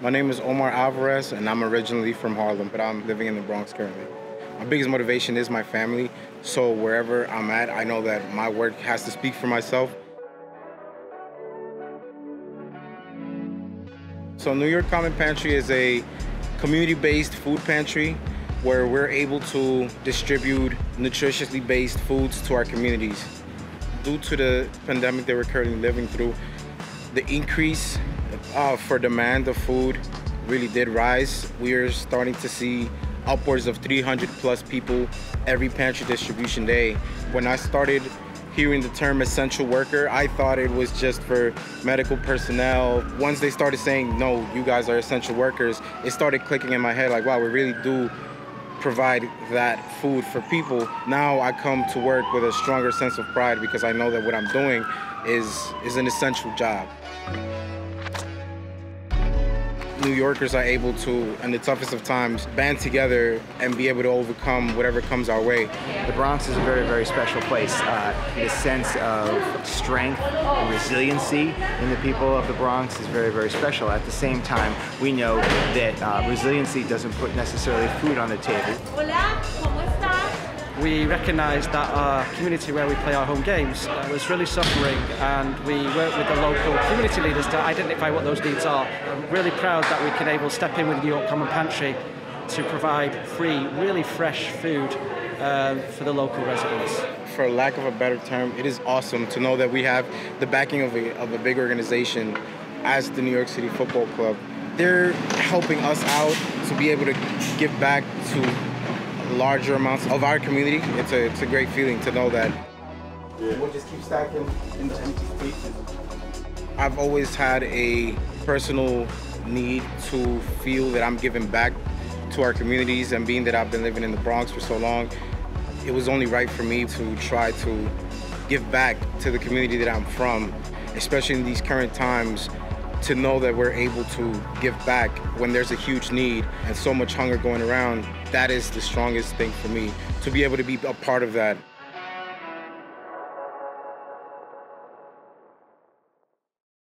My name is Omar Alvarez, and I'm originally from Harlem, but I'm living in the Bronx currently. My biggest motivation is my family, so wherever I'm at, I know that my work has to speak for myself. So New York Common Pantry is a community-based food pantry where we're able to distribute nutritiously based foods to our communities. Due to the pandemic that we're currently living through, the increase uh, for demand of food really did rise. We're starting to see upwards of 300 plus people every pantry distribution day. When I started hearing the term essential worker, I thought it was just for medical personnel. Once they started saying, no, you guys are essential workers, it started clicking in my head like, wow, we really do provide that food for people. Now I come to work with a stronger sense of pride because I know that what I'm doing is, is an essential job. New Yorkers are able to, in the toughest of times, band together and be able to overcome whatever comes our way. The Bronx is a very, very special place. Uh, the sense of strength and resiliency in the people of the Bronx is very, very special. At the same time, we know that uh, resiliency doesn't put necessarily food on the table. Hola, we recognised that our community where we play our home games uh, was really suffering and we worked with the local community leaders to identify what those needs are. I'm really proud that we can able to step in with New York Common Pantry to provide free, really fresh food um, for the local residents. For lack of a better term, it is awesome to know that we have the backing of a, of a big organization as the New York City Football Club. They're helping us out to be able to give back to larger amounts of our community. It's a, it's a great feeling to know that yeah. we'll just keep stacking in the empty spaces. I've always had a personal need to feel that I'm giving back to our communities and being that I've been living in the Bronx for so long, it was only right for me to try to give back to the community that I'm from, especially in these current times to know that we're able to give back when there's a huge need and so much hunger going around, that is the strongest thing for me, to be able to be a part of that.